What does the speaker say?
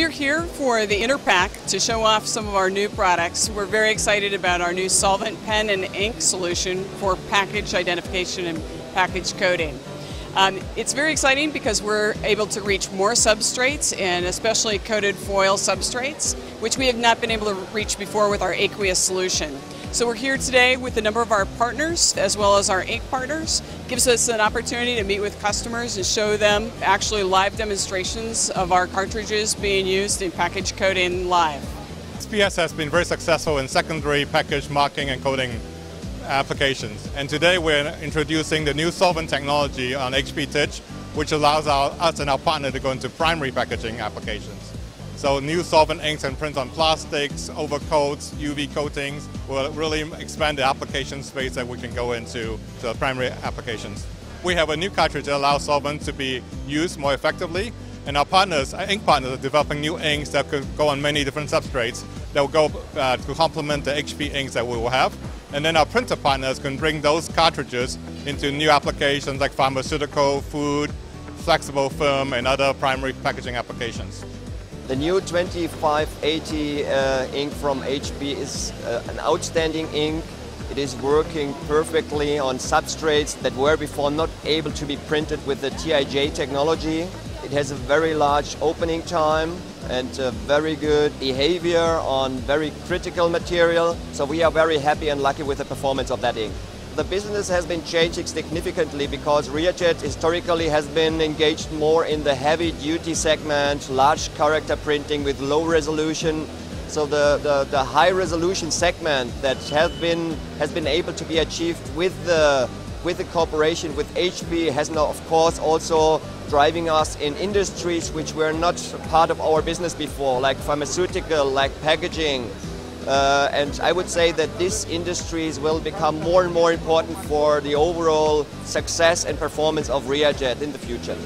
We are here for the Interpack to show off some of our new products. We're very excited about our new solvent pen and ink solution for package identification and package coding. Um, it's very exciting because we're able to reach more substrates and especially coated foil substrates, which we have not been able to reach before with our aqueous solution. So we're here today with a number of our partners as well as our ink partners. Gives us an opportunity to meet with customers and show them actually live demonstrations of our cartridges being used in package coding live. SPS has been very successful in secondary package marking and coding applications. And today we're introducing the new solvent technology on HP TIJ, which allows our, us and our partner to go into primary packaging applications. So new solvent inks and prints on plastics, overcoats, UV coatings will really expand the application space that we can go into the primary applications. We have a new cartridge that allows solvent to be used more effectively and our partners, our ink partners, are developing new inks that could go on many different substrates that will go uh, to complement the HP inks that we will have. And then our printer partners can bring those cartridges into new applications like pharmaceutical, food, flexible film, and other primary packaging applications. The new 2580 uh, ink from HP is uh, an outstanding ink. It is working perfectly on substrates that were before not able to be printed with the TIJ technology. It has a very large opening time and very good behavior on very critical material. So we are very happy and lucky with the performance of that ink the business has been changing significantly because REA JET historically has been engaged more in the heavy duty segment, large character printing with low resolution. So the, the, the high resolution segment that has been, has been able to be achieved with the, with the cooperation with HP has now of course also driving us in industries which were not part of our business before, like pharmaceutical, like packaging, uh, and I would say that these industries will become more and more important for the overall success and performance of REA JET in the future.